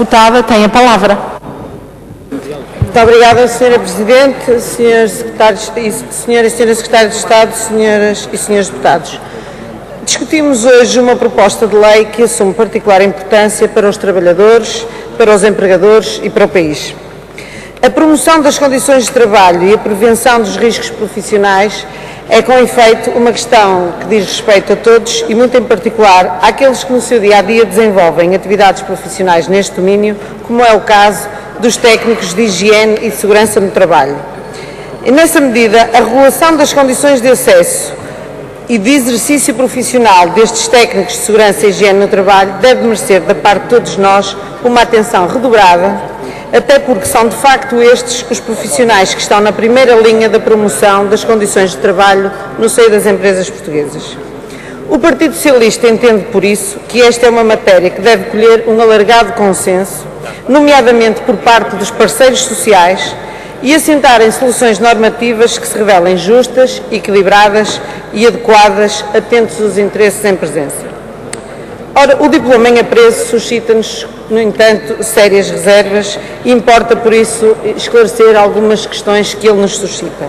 deputada tem a palavra. Muito obrigada, Sra. Presidente, Srs. Secretários, Sra. e Sra. Secretária de Estado, Senhoras e Srs. Deputados. Discutimos hoje uma proposta de lei que assume particular importância para os trabalhadores, para os empregadores e para o país. A promoção das condições de trabalho e a prevenção dos riscos profissionais é, com efeito, uma questão que diz respeito a todos e, muito em particular, àqueles que no seu dia a dia desenvolvem atividades profissionais neste domínio, como é o caso dos técnicos de higiene e segurança no trabalho. E, nessa medida, a regulação das condições de acesso e de exercício profissional destes técnicos de segurança e higiene no trabalho deve merecer, da parte de todos nós, uma atenção redobrada até porque são de facto estes os profissionais que estão na primeira linha da promoção das condições de trabalho no seio das empresas portuguesas. O Partido Socialista entende, por isso, que esta é uma matéria que deve colher um alargado consenso, nomeadamente por parte dos parceiros sociais, e assentar em soluções normativas que se revelem justas, equilibradas e adequadas, atentos aos interesses em presença. Ora, o diploma em apreço suscita-nos, no entanto, sérias reservas e importa, por isso, esclarecer algumas questões que ele nos suscita.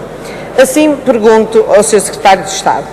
Assim, pergunto ao Sr. Secretário de Estado,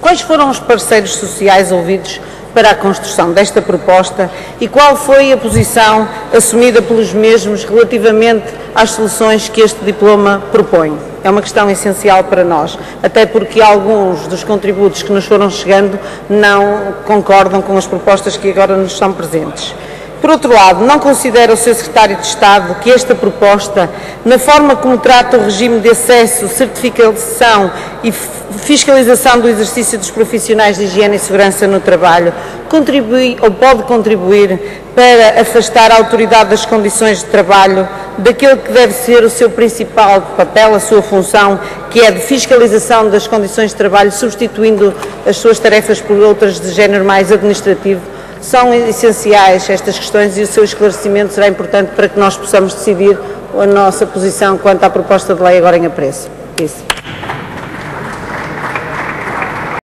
quais foram os parceiros sociais ouvidos para a construção desta proposta e qual foi a posição assumida pelos mesmos relativamente às soluções que este diploma propõe? É uma questão essencial para nós, até porque alguns dos contributos que nos foram chegando não concordam com as propostas que agora nos estão presentes. Por outro lado, não considera o Sr. Secretário de Estado que esta proposta, na forma como trata o regime de acesso, certificação e fiscalização do exercício dos profissionais de higiene e segurança no trabalho, contribui ou pode contribuir para afastar a autoridade das condições de trabalho daquele que deve ser o seu principal papel, a sua função, que é de fiscalização das condições de trabalho, substituindo as suas tarefas por outras de género mais administrativo, são essenciais estas questões e o seu esclarecimento será importante para que nós possamos decidir a nossa posição quanto à proposta de lei agora em apreço. Isso.